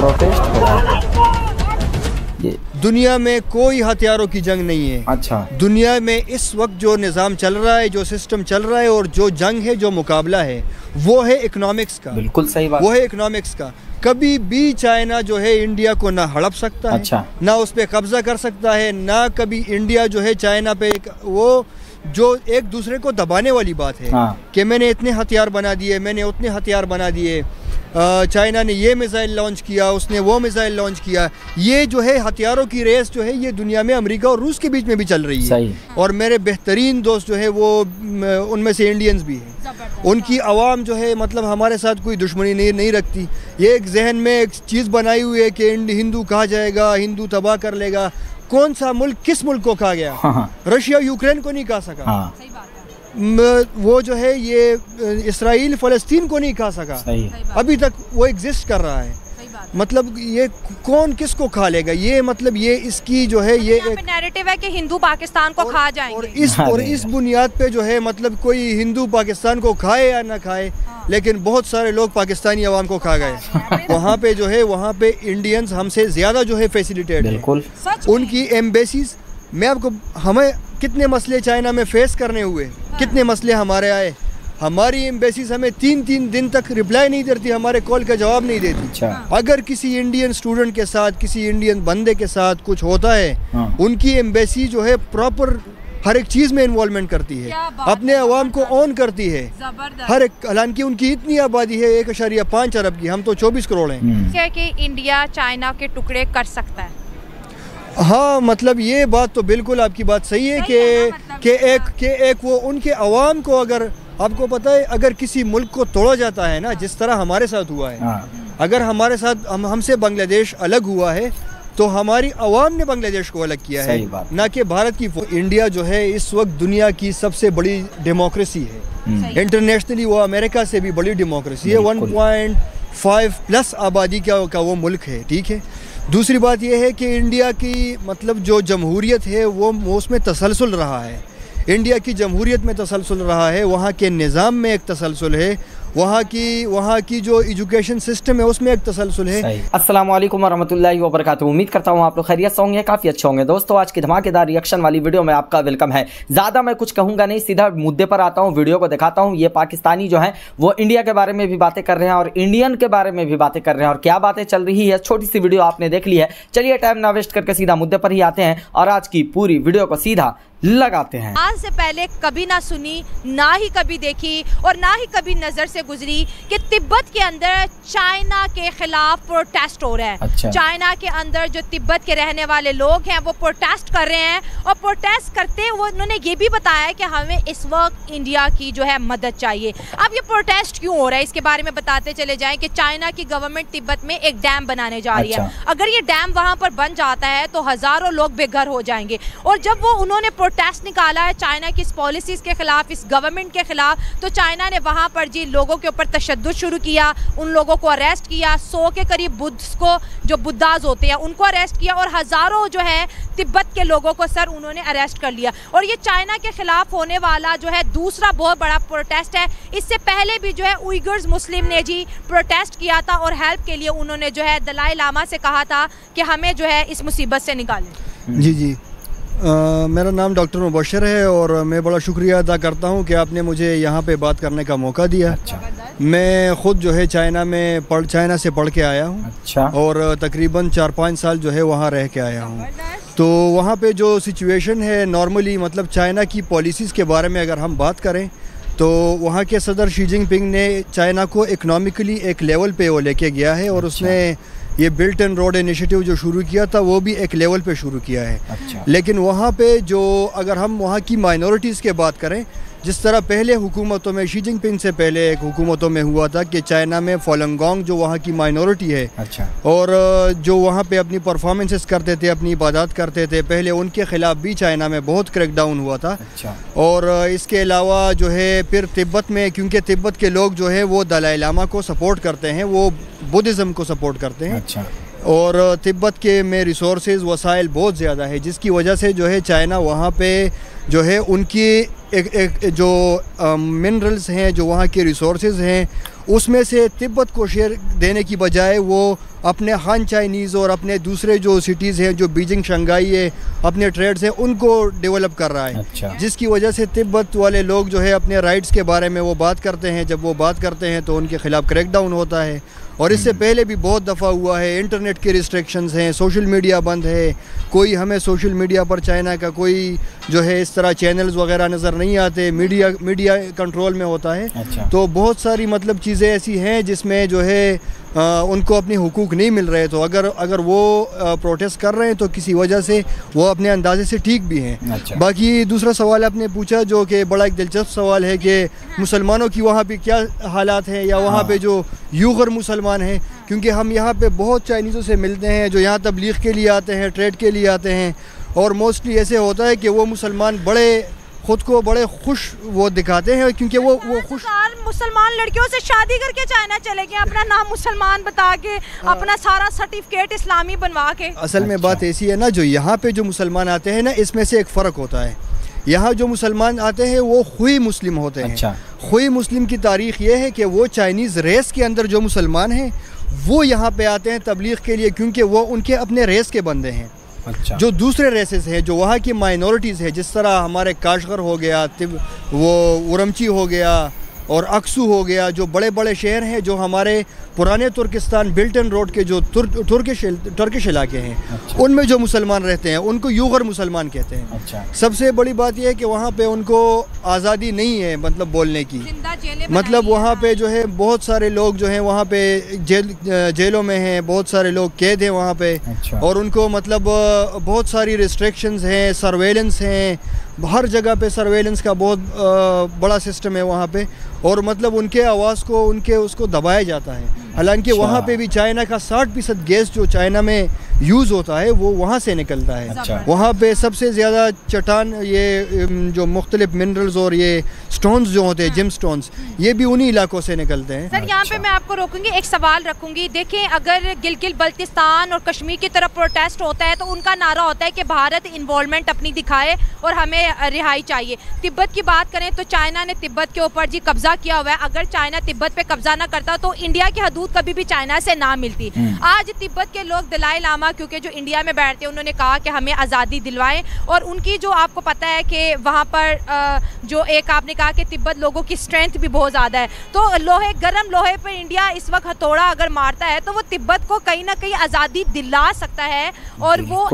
Protest दुनिया में कोई हथियारों की जंग नहीं है। अच्छा। दुनिया में इस वक्त जो निज़ाम चल रहा है जो सिस्टम चल रहा है और जो जंग है जो मुकाबला है वो है इकोनॉमिक्स का। बिल्कुल सही बात। वो है इकोनॉमिक्स का। कभी भी चाइना जो है इंडिया को ना हड़प सकता अच्छा। है। ना उस पर कब्जा कर सकता है ना कभी इंडिया जो है चाइना पे एक- वो जो एक दूसरे को दबाने वाली बात है हाँ। कि मैंने इतने हथियार बना दिए मैंने उतने हथियार बना दिए चाइना ने ये मिसाइल लॉन्च किया उसने वो मिसाइल लॉन्च किया। ये जो है हथियारों की रेस जो है ये दुनिया में अमेरिका और रूस के बीच में भी चल रही है। और मेरे बेहतरीन दोस्त जो है वो उनमें से इंडियंस भी हैं। उनकी आवाम जो है मतलब हमारे साथ कोई दुश्मनी नहीं नहीं रखती। ये एक जहन में एक चीज़ बनाई हुई है कि हिंदू कहा जाएगा हिंदू तबाह कर लेगा। कौन सा मुल्क किस मुल्क को कहा गया? हाँ हाँ। रशिया यूक्रेन को नहीं कहा सका। हाँ। वो जो है ये इसराइल फ़लस्तीन को नहीं खा सका। सही अभी तक वो एग्जिस्ट कर रहा है। मतलब ये कौन किसको खा लेगा? ये मतलब ये इसकी जो है ये एक नैरेटिव है कि हिंदू पाकिस्तान को और, खा जाएँगे और इस और इस बुनियाद पे जो है मतलब कोई हिंदू पाकिस्तान को खाए या ना खाए हाँ। लेकिन बहुत सारे लोग पाकिस्तानी अवाम को खा गए। वहाँ पे जो है वहाँ पे इंडियंस हमसे ज़्यादा जो है फैसिलिटेट है। बिल्कुल। उनकी एम्बेसीज मैं आपको हमें कितने मसले चाइना में फेस करने हुए? कितने मसले हमारे आए? हमारी एम्बेसीज हमें तीन तीन दिन तक रिप्लाई नहीं देती हमारे कॉल का जवाब नहीं देती। अच्छा। अगर किसी इंडियन स्टूडेंट के साथ किसी इंडियन बंदे के साथ कुछ होता है हाँ। उनकी एम्बेसी जो है प्रॉपर हर एक चीज़ में इन्वॉल्वमेंट करती है। अपने अवाम को ऑन करती है। हर एक हालाँकि उनकी इतनी आबादी है एक अशारिया पाँच अरब की हम तो चौबीस करोड़ हैं। हम्म, कि इंडिया चाइना के टुकड़े कर सकता है। हाँ मतलब ये बात तो बिल्कुल आपकी बात सही है कि मतलब कि। एक कि एक वो उनके अवाम को अगर आपको पता है अगर किसी मुल्क को तोड़ा जाता है ना जिस तरह हमारे साथ हुआ है। हाँ। अगर हमारे साथ हम हमसे बांग्लादेश अलग हुआ है तो हमारी अवाम ने बांग्लादेश को अलग किया है। ना कि भारत की इंडिया जो है इस वक्त दुनिया की सबसे बड़ी डेमोक्रेसी है। हम्म, इंटरनेशनली वो अमेरिका से भी बड़ी डेमोक्रेसी है। वन पॉइंट फाइव प्लस आबादी का का वो मुल्क है ठीक है? दूसरी बात यह है कि इंडिया की मतलब जो जमहूरियत है वो वो उसमें तसलसल रहा है। इंडिया की जमहूरियत में तसलसल रहा है। वहाँ के निज़ाम में एक तसलसल है। वहाँ की वहाँ की जो एजुकेशन सिस्टम है, उसमें एक तसलसल है। वालेकुम वरहमतुल्लाहि वबरकातुहू। उम्मीद करता हूँ आप लोग खैरियत से होंगे काफ़ी अच्छे होंगे। दोस्तों, आज की धमाकेदार रिएक्शन वाली वीडियो में आपका वेलकम है। ज़्यादा मैं कुछ कहूँगा नहीं, सीधा मुद्दे पर आता हूँ वीडियो को दिखाता हूँ। ये पाकिस्तानी जो है, वो इंडिया के बारे में भी बातें कर रहे हैं और इंडियन के बारे में भी बातें कर रहे हैं। और क्या बातें चल रही है, छोटी सी वीडियो आपने देख ली है। चलिए टाइम ना वेस्ट करके सीधा मुद्दे पर ही आते हैं और आज की पूरी वीडियो को सीधा लगाते हैं। आज से पहले कभी ना सुनी ना ही कभी देखी और ना ही कभी नज़र से गुजरी कि तिब्बत के अंदर चाइना के खिलाफ प्रोटेस्ट हो रहा है। अच्छा। चाइना के अंदर जो तिब्बत के रहने वाले लोग हैं वो प्रोटेस्ट कर रहे हैं और प्रोटेस्ट करते हुए उन्होंने ये भी बताया कि हमें इस वक्त इंडिया की जो है मदद चाहिए। अब ये प्रोटेस्ट क्यों हो रहा है? इसके बारे में बताते चले जाए कि चाइना की गवर्नमेंट तिब्बत में एक डैम बनाने जा रही है। अच्छा। अगर ये डैम वहाँ पर बन जाता है तो हज़ारों लोग बेघर हो जाएँगे। और जब वो उन्होंने प्रोटेस्ट निकाला है चाइना की इस पॉलिसीज़ के ख़िलाफ़, इस गवर्नमेंट के ख़िलाफ़। तो चाइना ने वहाँ पर जी लोगों के ऊपर तशद शुरू किया, उन लोगों को अरेस्ट किया। सौ के करीब बुद्ध को, जो बुद्धाज होते हैं, उनको अरेस्ट किया और हज़ारों जो है तिब्बत के लोगों को सर उन्होंने अरेस्ट कर लिया। और ये चाइना के ख़िलाफ़ होने वाला जो है दूसरा बहुत बड़ा प्रोटेस्ट है। इससे पहले भी जो है उइगर्स मुस्लिम ने जी प्रोटेस्ट किया था और हेल्प के लिए उन्होंने जो है दलाई लामा से कहा था कि हमें जो है इस मुसीबत से निकालें। जी जी। अ, मेरा नाम डॉक्टर मुबशर है और मैं बड़ा शुक्रिया अदा करता हूँ कि आपने मुझे यहाँ पे बात करने का मौका दिया। अच्छा। मैं ख़ुद जो है चाइना में पढ़ चाइना से पढ़ के आया हूँ अच्छा। और तकरीबन चार पाँच साल जो है वहाँ रह के आया हूँ। तो वहाँ पे जो सिचुएशन है नॉर्मली मतलब चाइना की पॉलिसीज़ के बारे में अगर हम बात करें तो वहाँ के सदर शी जिनपिंग ने चाइना को इकनॉमिकली एक लेवल पे वो लेके गया है और उसने ये बिल्ट एंड रोड इनिशिएटिव जो शुरू किया था वो भी एक लेवल पे शुरू किया है। अच्छा। लेकिन वहाँ पे जो अगर हम वहाँ की माइनॉरिटीज़ के बात करें जिस तरह पहले हुकूमतों में शी जिनपिंग से पहले एक हुकूमतों में हुआ था कि चाइना में फोलंगोंग जो वहाँ की माइनॉरिटी है अच्छा। और जो वहाँ पे अपनी परफॉर्मेंसेस करते थे अपनी इबादत करते थे पहले उनके ख़िलाफ़ भी चाइना में बहुत क्रैकडाउन हुआ था। अच्छा। और इसके अलावा जो है फिर तिब्बत में क्योंकि तिब्बत के लोग जो है वो दलाई लामा को सपोर्ट करते हैं वो बुद्धिज़्म को सपोर्ट करते हैं। अच्छा। और तिब्बत के में रिसोर्स वसाइल बहुत ज़्यादा है जिसकी वजह से जो है चाइना वहाँ पे जो है उनकी एक, एक जो मिनरल्स हैं जो वहाँ के रिसोर्स हैं उसमें से तिब्बत को शेयर देने की बजाय वो अपने हान चाइनीज़ और अपने दूसरे जो सिटीज़ हैं जो बीजिंग शंघाई है अपने ट्रेड्स हैं उनको डेवलप कर रहा है। अच्छा। जिसकी वजह से तिब्बत वाले लोग जो है अपने राइट्स के बारे में वो बात करते हैं। जब वो बात करते हैं तो उनके ख़िलाफ़ क्रैकडाउन होता है। और इससे पहले भी बहुत दफ़ा हुआ है इंटरनेट के रिस्ट्रिक्शंस हैं सोशल मीडिया बंद है कोई हमें सोशल मीडिया पर चाइना का कोई जो है इस तरह चैनल्स वगैरह नज़र नहीं आते मीडिया मीडिया कंट्रोल में होता है अच्छा। तो बहुत सारी मतलब चीज़ें ऐसी हैं जिसमें जो है आ, उनको अपने हकूक़ नहीं मिल रहे तो अगर अगर वो प्रोटेस्ट कर रहे हैं तो किसी वजह से वो अपने अंदाजे से ठीक भी हैं अच्छा। बाकी दूसरा सवाल आपने पूछा जो कि बड़ा एक दिलचस्प सवाल है कि मुसलमानों की वहाँ पे क्या हालात हैं या वहाँ हाँ। पे जो यूगर मुसलमान हैं क्योंकि हम यहाँ पे बहुत चाइनीज़ों से मिलते हैं जो यहाँ तबलीग के लिए आते हैं ट्रेड के लिए आते हैं और मोस्टली ऐसे होता है कि वो मुसलमान बड़े ख़ुद को बड़े खुश वो दिखाते हैं क्योंकि वो वो खुश मुसलमान लड़कियों से शादी करके चाइना चले गए अपना नाम मुसलमान बता के अपना सारा सर्टिफिकेट इस्लामी बनवा के। असल में अच्छा। बात ऐसी है ना जो यहाँ पे जो मुसलमान आते हैं ना इसमें से एक फ़र्क होता है। यहाँ जो मुसलमान आते हैं वो खुई मुस्लिम होते हैं। अच्छा। खुई मुस्लिम की तारीख ये है कि वो चाइनीज़ रेस के अंदर जो मुसलमान हैं वो यहाँ पे आते हैं तबलीग के लिए क्योंकि वो उनके अपने रेस के बंदे हैं। अच्छा। जो दूसरे रेसेस हैं जो वहाँ की माइनॉरिटीज़ है जिस तरह हमारे काशगर हो गया तिब वो उरमची हो गया और अक्सू हो गया जो बड़े बड़े शहर हैं जो हमारे पुराने तुर्किस्तान बिल्टन रोड के जो तुर, तुर्किश टर्किश इलाके हैं अच्छा। उनमें जो मुसलमान रहते हैं उनको यूगर मुसलमान कहते हैं। अच्छा। सबसे बड़ी बात यह है कि वहाँ पे उनको आज़ादी नहीं है मतलब बोलने की। मतलब वहाँ। पे जो है बहुत सारे लोग जो हैं वहाँ पे जेल जेलों में हैं बहुत सारे लोग कैद हैं वहाँ पे अच्छा। और उनको मतलब बहुत सारी रिस्ट्रिक्शंस हैं सर्वेलेंस हैं हर जगह पे सर्वेलेंस का बहुत बड़ा सिस्टम है वहाँ पे और मतलब उनके आवाज़ को उनके उसको दबाया जाता है हालाँकि अच्छा। वहाँ पे भी चाइना का 60 फ़ीसद गैस जो चाइना में यूज़ होता है वो वहाँ से निकलता है अच्छा। वहाँ पे सबसे ज़्यादा चट्टान ये जो मुख्तलिफ़ मिनरल्स और ये स्टोन्स जो होते हैं जिम स्टोन्स ये भी उन्हीं इलाकों से निकलते हैं सर यहाँ पे अच्छा। मैं आपको रोकूँगी एक सवाल रखूँगी देखें अगर गिलगिल बल्तिस्तान और कश्मीर की तरफ़ प्रोटेस्ट होता है तो उनका नारा होता है कि भारत इन्वॉल्वमेंट अपनी दिखाए और हमें रिहाई चाहिए। तिब्बत की बात करें तो चाइना ने तिब्बत के ऊपर जी कब्जा किया हुआ है। अगर चाइना तिब्बत पे कब्जा ना करता तो इंडिया की हदूद कभी भी चाइना से ना मिलती। हम्म। आज तिब्बत के लोग दलाई लामा क्योंकि जो इंडिया में बैठते हैं उन्होंने कहा कि हमें आज़ादी दिलवाएँ। और उनकी जो आपको पता है कि वहाँ पर जो एक आपने कहा कि तिब्बत लोगों की स्ट्रेंथ भी बहुत ज़्यादा है। तो लोहे गर्म लोहे पर इंडिया इस वक्त हथौड़ा अगर मारता है तो वो तिब्बत को कहीं ना कहीं आज़ादी दिला सकता है। और वो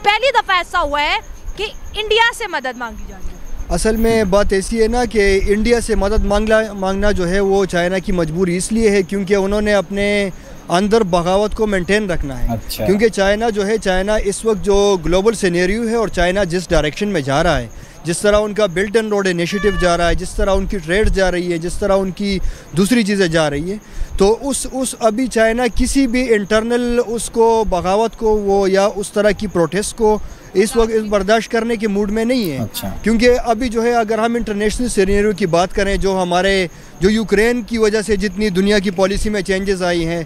पहली दफ़ा ऐसा हुआ है कि इंडिया से मदद मांगी जा रही है असल में बात ऐसी है ना कि इंडिया से मदद मांगना मांगना जो है वो चाइना की मजबूरी इसलिए है क्योंकि उन्होंने अपने अंदर बगावत को मेंटेन रखना है अच्छा। क्योंकि चाइना जो है चाइना इस वक्त जो ग्लोबल सीनेरियो है और चाइना जिस डायरेक्शन में जा रहा है जिस तरह उनका बिल्ट एंड रोड इनिशिएटिव जा रहा है जिस तरह उनकी ट्रेड जा रही है जिस तरह उनकी दूसरी चीज़ें जा रही है तो उस उस अभी चाइना किसी भी इंटरनल उसको बगावत को वो या उस तरह की प्रोटेस्ट को इस वक्त इस बर्दाश्त करने के मूड में नहीं है अच्छा। क्योंकि अभी जो है अगर हम इंटरनेशनल सीनेरियो की बात करें जो हमारे जो यूक्रेन की वजह से जितनी दुनिया की पॉलिसी में चेंजेस आई हैं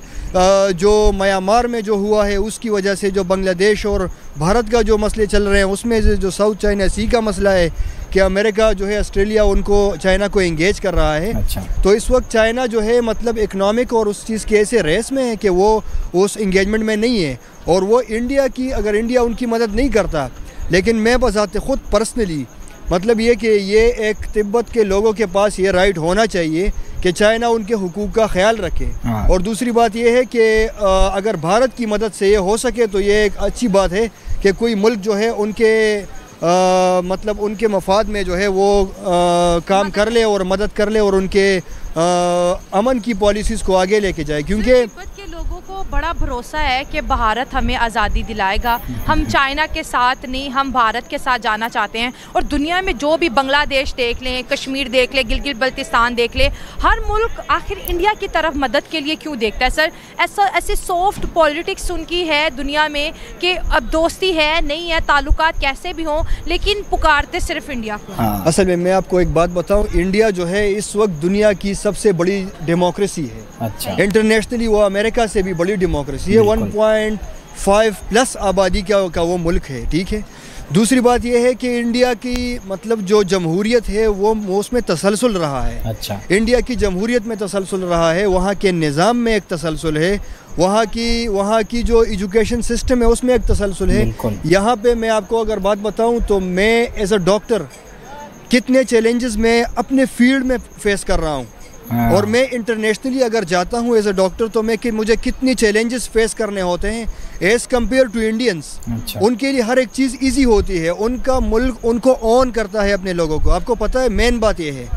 जो म्यांमार में जो हुआ है उसकी वजह से जो बांग्लादेश और भारत का जो मसले चल रहे हैं उसमें जो साउथ चाइना सी का मसला है कि अमेरिका जो है ऑस्ट्रेलिया उनको चाइना को इंगेज कर रहा है। अच्छा। तो इस वक्त चाइना जो है मतलब इकनॉमिक और उस चीज़ के ऐसे रेस में है कि वो उस इंगेजमेंट में नहीं है। और वो इंडिया की अगर इंडिया उनकी मदद नहीं करता लेकिन मैं बजाते ख़ुद पर्सनली मतलब ये कि ये एक तिब्बत के लोगों के पास ये राइट होना चाहिए कि चाइना उनके हकूक़ का ख्याल रखे। हाँ। और दूसरी बात यह है कि अगर भारत की मदद से ये हो सके तो ये एक अच्छी बात है कि कोई मुल्क जो है उनके अ, मतलब उनके मफाद में जो है वो आ, काम कर ले और मदद कर ले और उनके आ, अमन की पॉलिसीज़ को आगे लेके जाए। क्योंकि के लोगों को बड़ा भरोसा है कि भारत हमें आज़ादी दिलाएगा। हम चाइना के साथ नहीं हम भारत के साथ जाना चाहते हैं। और दुनिया में जो भी बांग्लादेश देख लें कश्मीर देख लें गिलगित बल्तिस्तान देख लें हर मुल्क आखिर इंडिया की तरफ़ मदद के लिए क्यों देखता है? सर ऐसा ऐसी सॉफ्ट पॉलिटिक्स उनकी है दुनिया में कि अब दोस्ती है नहीं है ताल्लुक कैसे भी हों लेकिन पुकारते सिर्फ़ इंडिया को। हाँ। असल में मैं आपको एक बात बताऊँ इंडिया जो है इस वक्त दुनिया की सबसे बड़ी डेमोक्रेसी है। अच्छा। इंटरनेशनली वो अमेरिका से भी बड़ी डेमोक्रेसी है। वन पॉइंट फाइव प्लस आबादी का का वो मुल्क है ठीक है? दूसरी बात यह है कि इंडिया की मतलब जो जमहूरियत है वो उसमें तसलसल रहा है। अच्छा। इंडिया की जमहूरियत में तसलसल रहा है वहाँ के निज़ाम में एक तसलसल है वहाँ की वहाँ की जो एजुकेशन सिस्टम है उसमें एक तसलसल है। यहाँ पे मैं आपको अगर बात बताऊँ तो मैं एज अ डॉक्टर कितने चैलेंजेस मैं अपने फ़ील्ड में फेस कर रहा हाँ। और मैं इंटरनेशनली अगर जाता हूँ एज अ डॉक्टर तो मैं कि मुझे कितनी चैलेंजेस फेस करने होते हैं एज़ कंपेयर टू इंडियंस अच्छा। उनके लिए हर एक चीज़ ईजी होती है उनका मुल्क उनको ऑन करता है अपने लोगों को। आपको पता है मेन बात यह है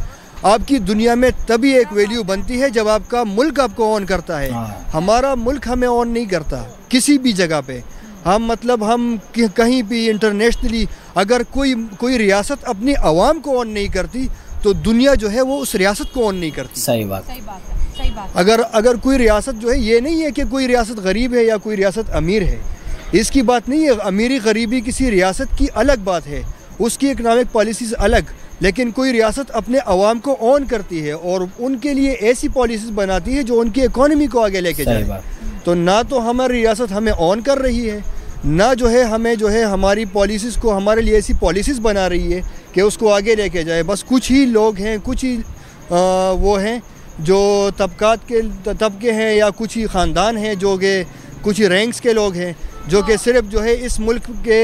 आपकी दुनिया में तभी एक वैल्यू बनती है जब आपका मुल्क आपको ऑन करता है। हाँ। हमारा मुल्क हमें ऑन नहीं करता किसी भी जगह पे। हम मतलब हम कहीं भी इंटरनेशनली अगर कोई कोई रियासत अपनी आवाम को ऑन नहीं करती तो दुनिया जो है वो उस रियासत को ऑन नहीं करती। सही बात। सही बात है सही बात है। अगर अगर कोई रियासत जो है ये नहीं है कि कोई रियासत गरीब है या कोई रियासत अमीर है। इसकी बात नहीं है अमीरी गरीबी किसी रियासत की अलग बात है। उसकी इकनॉमिक पॉलिसीज़ अलग लेकिन कोई रियासत अपने आवाम को ऑन करती है और उनके लिए ऐसी पॉलिसीज़ बनाती है जो उनकी इकोनॉमी को आगे लेके जाए। तो ना तो हमारी रियासत हमें ऑन कर रही है ना जो है हमें जो है हमारी पॉलिसीज़ को हमारे लिए ऐसी पॉलिसीज़ बना रही है कि उसको आगे लेके जाए। बस कुछ ही लोग हैं कुछ ही आ, वो हैं जो तबकात के तबके हैं या कुछ ही ख़ानदान हैं जो कि कुछ ही रैंक्स के लोग हैं जो कि सिर्फ़ जो है इस मुल्क के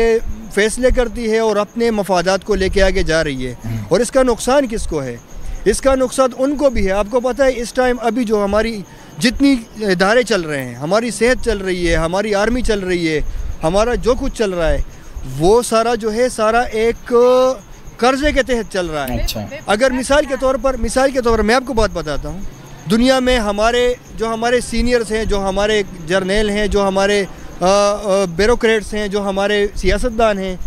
फ़ैसले करती है और अपने मफादात को लेके आगे जा रही है। और इसका नुकसान किसको है? इसका नुकसान उनको भी है। आपको पता है इस टाइम अभी जो हमारी जितनी इदारे चल रहे हैं हमारी सेहत चल रही है हमारी आर्मी चल रही है हमारा जो कुछ चल रहा है वो सारा जो है सारा एक कर्जे के तहत चल रहा है। अच्छा। अगर मिसाल के तौर पर मिसाल के तौर पर मैं आपको बात बताता हूँ। दुनिया में हमारे जो हमारे सीनियर्स हैं जो हमारे जर्नेल हैं जो हमारे ब्यूरोक्रेट्स हैं जो हमारे सियासतदान हैं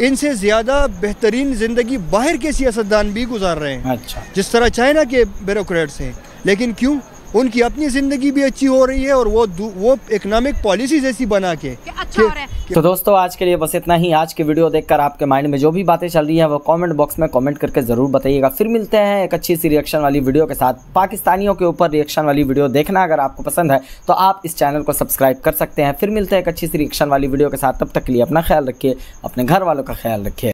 इनसे ज़्यादा बेहतरीन ज़िंदगी बाहर के सियासतदान भी गुजार रहे हैं। अच्छा। जिस तरह चाइना के ब्यूरोक्रेट्स हैं। लेकिन क्यों? उनकी अपनी ज़िंदगी भी अच्छी हो रही है और वो वो इकनॉमिक पॉलिसीज़ ऐसी बना के कि अच्छा हो रहा है? तो दोस्तों आज के लिए बस इतना ही। आज की वीडियो देखकर आपके माइंड में जो भी बातें चल रही हैं वो कमेंट बॉक्स में कमेंट करके ज़रूर बताइएगा। फिर मिलते हैं एक अच्छी सी रिएक्शन वाली वीडियो के साथ। पाकिस्तानियों के ऊपर रिएक्शन वाली वीडियो देखना अगर आपको पसंद है तो आप इस चैनल को सब्सक्राइब कर सकते हैं। फिर मिलते हैं एक अच्छी सी रिएक्शन वाली वीडियो के साथ। तब तक के लिए अपना ख्याल रखिए अपने घर वालों का ख्याल रखिए।